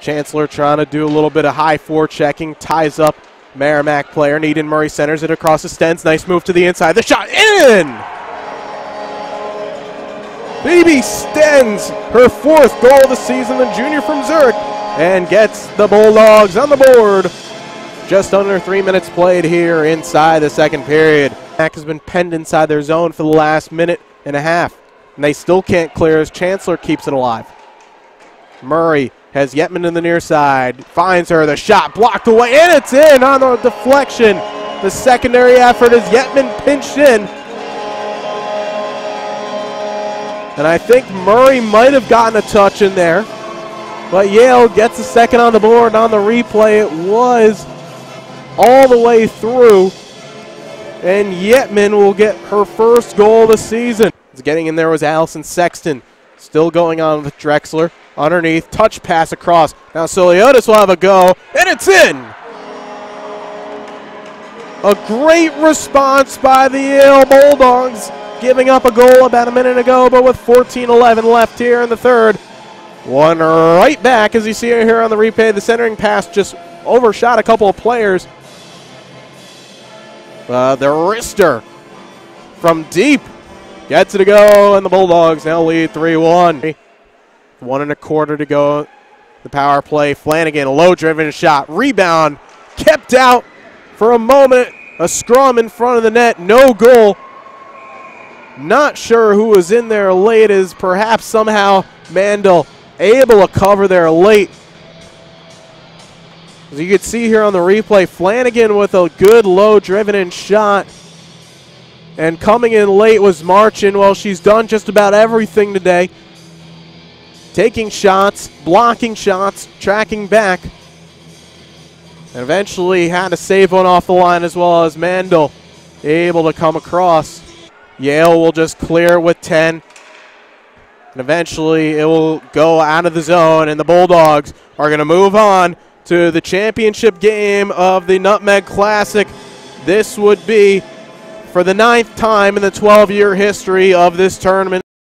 Chancellor trying to do a little bit of high forechecking, ties up Merrimack player. Needham Murray centers it across the Staenz. Nice move to the inside. The shot in! Phoebe Staenz, her fourth goal of the season, the junior from Zurich, and gets the Bulldogs on the board. Just under three minutes played here inside the second period. Mac has been penned inside their zone for the last minute and a half, and they still can't clear as Chancellor keeps it alive. Murray has Yetman in the near side, finds her, the shot blocked away, and it's in on the deflection. The secondary effort is Yetman pinched in. And I think Murray might have gotten a touch in there. But Yale gets a second on the board on the replay. It was all the way through. And Yetman will get her first goal of the season. Getting in there was Allison Sexton. Still going on with Drexler. Underneath, touch pass across. Now Souliotis will have a go, and it's in! A great response by the Yale Bulldogs, giving up a goal about a minute ago, but with 14-11 left here in the third. One right back, as you see here on the replay. The centering pass just overshot a couple of players. Uh, the wrister from deep gets it to go, and the Bulldogs now lead 3 1. One and a quarter to go. The power play. Flanagan, a low driven shot. Rebound. Kept out for a moment. A scrum in front of the net. No goal. Not sure who was in there late is perhaps somehow Mandel able to cover there late. As you can see here on the replay, Flanagan with a good low driven in shot. And coming in late was Marchin. Well, she's done just about everything today. Taking shots, blocking shots, tracking back. And eventually had to save one off the line as well as Mandel able to come across. Yale will just clear with 10. And eventually it will go out of the zone, and the Bulldogs are going to move on to the championship game of the Nutmeg Classic. This would be for the ninth time in the 12 year history of this tournament.